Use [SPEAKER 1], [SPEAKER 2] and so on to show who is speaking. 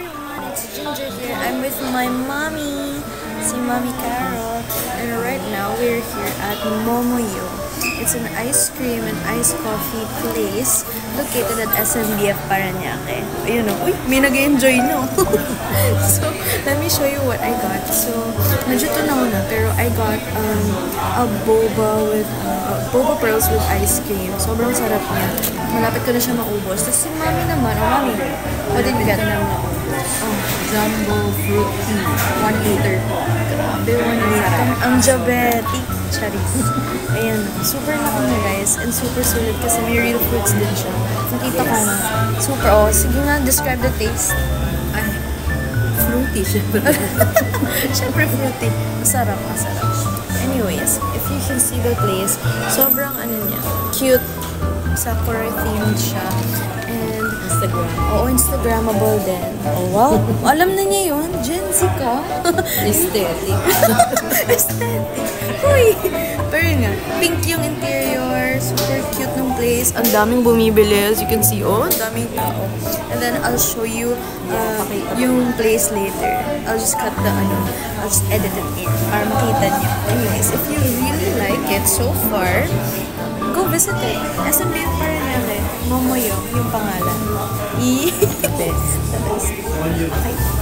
[SPEAKER 1] everyone, it's Ginger here. I'm with my mommy, si Mommy Carol. And right now, we're here at Momoyo. It's an ice cream and iced coffee place located at SMBF Paranaque. Ayun o, uy, may nag-enjoy no. so, let me show you what I got. So, medyo tunaw na, pero I got um, a boba with, uh, boba pearls with ice cream. Sobrang sarap niya. Malapit ko na siya maubos. Tapos si Mami naman, oh Mami, what did you get? Oh,
[SPEAKER 2] Jumbo fruit tea. One liter po.
[SPEAKER 1] Grabe, one liter. Ang diabetic. Charis. Ayan, super laki niya guys. And super sulit kasi may real fruits din siya. Nakita ko na. Super, oh. Sige nga, describe the taste.
[SPEAKER 2] Ay, fruity syempre.
[SPEAKER 1] Siyempre fruity. Masarap, masarap. Anyways, if you can see the place, sobrang ano niya, cute. Sakura themed siya. And
[SPEAKER 2] Instagram.
[SPEAKER 1] Oo, Instagrammable din. Oh, wow. Alam na niya yun. Gen Z ka.
[SPEAKER 2] Aesthetic.
[SPEAKER 1] Aesthetic. Uy! Pero yun nga, pink yung interior. Super cute ng place. Ang daming bumibili. As you can see, oh, ang daming tao. And then, I'll show you uh, yung place later. I'll just cut the, ano, I'll just edit it in para makita niyo. Anyways, if you really like it so far, go visit it. SMB pa rin yan eh. Momoyo, yung pangalan. The best. Okay.